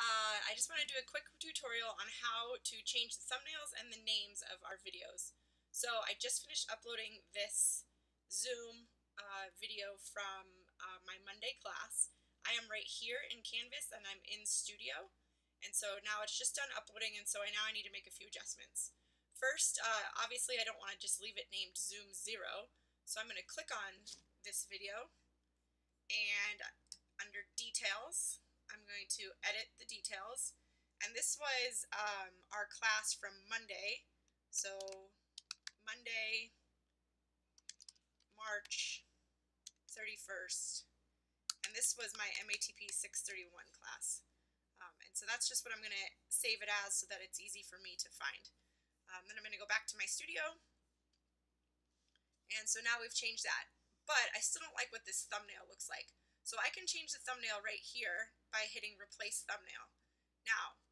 Uh, I just want to do a quick tutorial on how to change the thumbnails and the names of our videos. So I just finished uploading this Zoom uh, video from uh, my Monday class. I am right here in Canvas and I'm in Studio. And so now it's just done uploading and so I now I need to make a few adjustments. First, uh, obviously I don't want to just leave it named Zoom 0. So I'm going to click on this video and under Details, I'm going to edit the details. And this was um, our class from Monday. So Monday, March 31st. And this was my MATP 631 class. Um, and so that's just what I'm going to save it as so that it's easy for me to find. Um, then I'm going to go back to my studio. And so now we've changed that. But I still don't like what this thumbnail looks like. So I can change the thumbnail right here by hitting replace thumbnail. Now,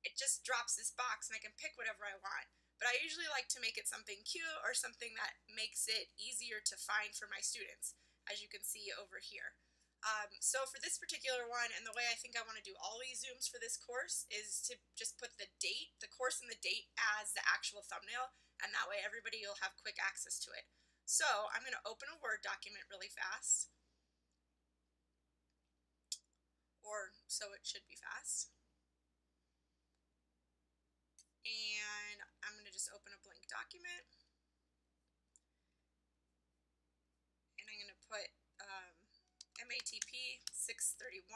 it just drops this box and I can pick whatever I want. But I usually like to make it something cute or something that makes it easier to find for my students, as you can see over here. Um, so for this particular one, and the way I think I want to do all these Zooms for this course is to just put the date, the course and the date as the actual thumbnail, and that way everybody will have quick access to it. So I'm going to open a Word document really fast. or so it should be fast. And I'm going to just open a blank document. And I'm going to put um, MATP 631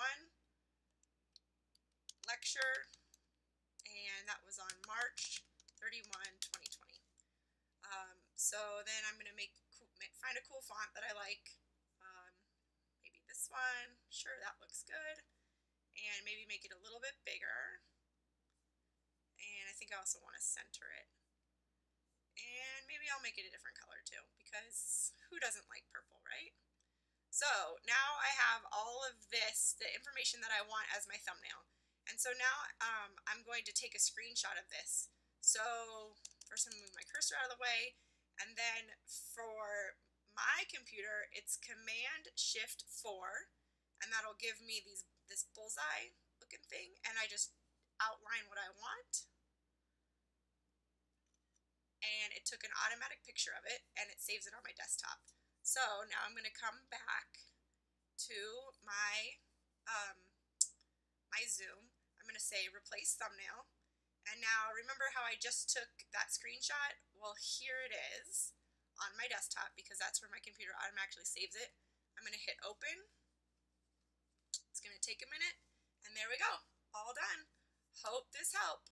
lecture, and that was on March 31, 2020. Um, so then I'm going to make find a cool font that I like. Um, maybe this one. Sure, that looks good and maybe make it a little bit bigger. And I think I also want to center it. And maybe I'll make it a different color too, because who doesn't like purple, right? So now I have all of this, the information that I want as my thumbnail. And so now um, I'm going to take a screenshot of this. So first I'm going to move my cursor out of the way, and then for my computer, it's Command Shift 4, and that'll give me these this bullseye looking thing and I just outline what I want. And it took an automatic picture of it and it saves it on my desktop. So now I'm going to come back to my, um, my Zoom. I'm going to say replace thumbnail. And now remember how I just took that screenshot? Well, here it is on my desktop because that's where my computer automatically saves it. I'm going to hit open take a minute, and there we go. All done. Hope this helped.